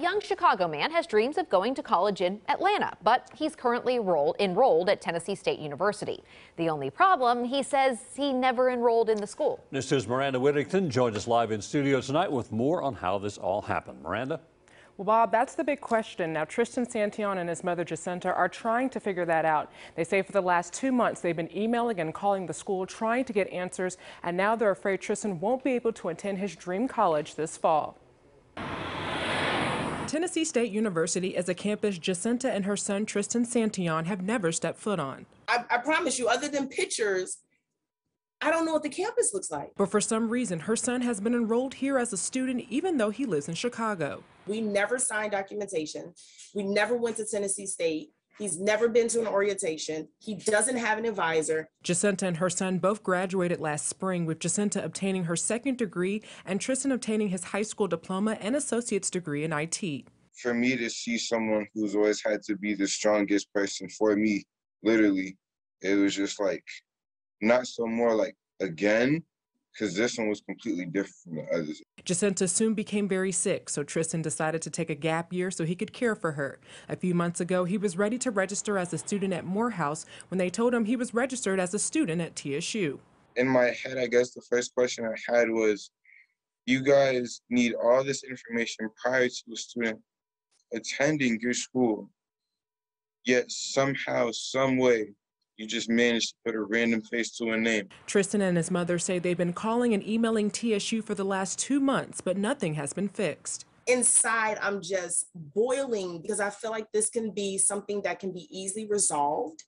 Young Chicago man has dreams of going to college in Atlanta, but he's currently enrolled, enrolled at Tennessee State University. The only problem, he says he never enrolled in the school. This is Maranda Whittington joined us live in studio tonight with more on how this all happened. Maranda? Well, Bob, that's the big question. Now, Tristan Santion and his mother Jacinta are trying to figure that out. They say for the last two months they've been emailing and calling the school trying to get answers, and now they're afraid Tristan won't be able to attend his dream college this fall. Tennessee State University is a campus Jacinta and her son Tristan Santion have never stepped foot on. I, I promise you, other than pictures, I don't know what the campus looks like. But for some reason, her son has been enrolled here as a student even though he lives in Chicago. We never signed documentation. We never went to Tennessee State. He's never been to an orientation. He doesn't have an advisor. Jacinta and her son both graduated last spring, with Jacinta obtaining her second degree and Tristan obtaining his high school diploma and associate's degree in IT. For me to see someone who's always had to be the strongest person for me, literally, it was just like not so more like again, because this one was completely different from the others. Jacinta soon became very sick, so Tristan decided to take a gap year so he could care for her. A few months ago, he was ready to register as a student at Morehouse when they told him he was registered as a student at TSU. In my head, I guess the first question I had was, you guys need all this information prior to a student attending your school, yet somehow, some way, you just managed to put a random face to a name. Tristan and his mother say they've been calling and emailing TSU for the last two months, but nothing has been fixed. Inside, I'm just boiling because I feel like this can be something that can be easily resolved.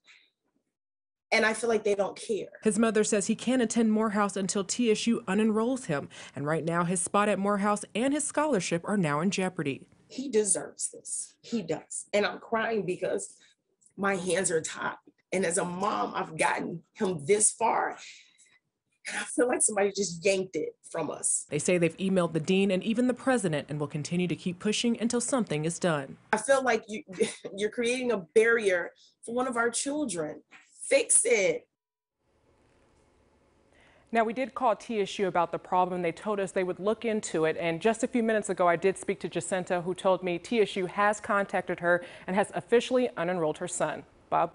And I feel like they don't care. His mother says he can't attend Morehouse until TSU unenrolls him. And right now, his spot at Morehouse and his scholarship are now in jeopardy. He deserves this. He does. And I'm crying because my hands are tied. And as a mom, I've gotten him this far. And I feel like somebody just yanked it from us. They say they've emailed the dean and even the president and will continue to keep pushing until something is done. I feel like you, you're creating a barrier for one of our children. Fix it. Now, we did call TSU about the problem. They told us they would look into it. And just a few minutes ago, I did speak to Jacinta, who told me TSU has contacted her and has officially unenrolled her son. Bob?